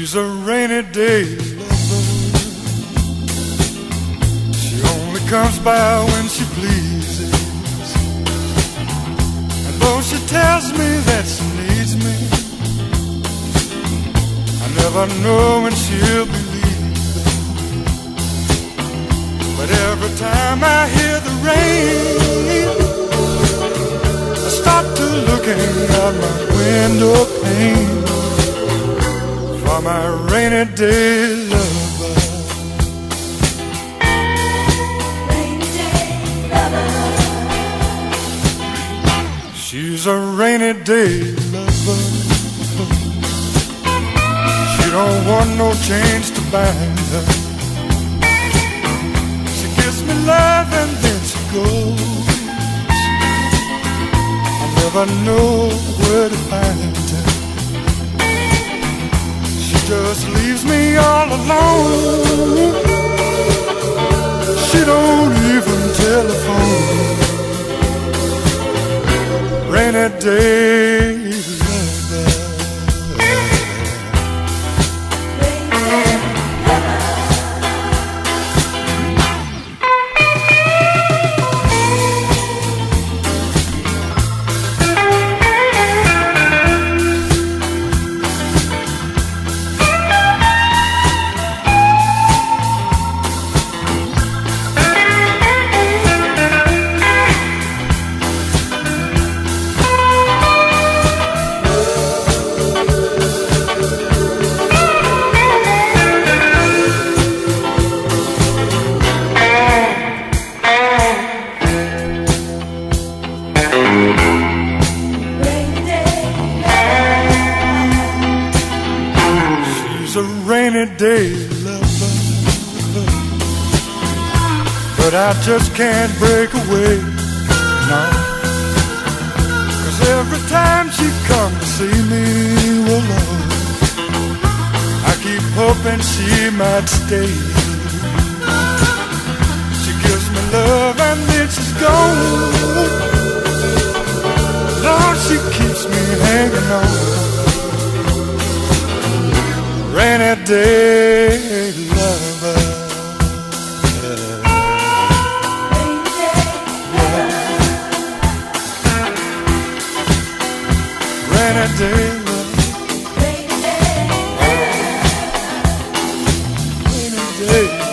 She's a rainy day lover. She only comes by when she pleases. And though she tells me that she needs me, I never know when she'll be leaving. But every time I hear the rain, for my rainy day lover. Rainy day lover. She's a rainy day lover. She don't want no chains to bind her. She gives me love and then she goes. I never know where to find her. Just leaves me all alone. She don't even telephone. Rainy day She's a rainy day lover. But I just can't break away. No. Cause every time she comes to see me oh alone, I keep hoping she might stay. She gives me love and then she's gone. any day lover. Rainy day. Rainy day. Rainy day.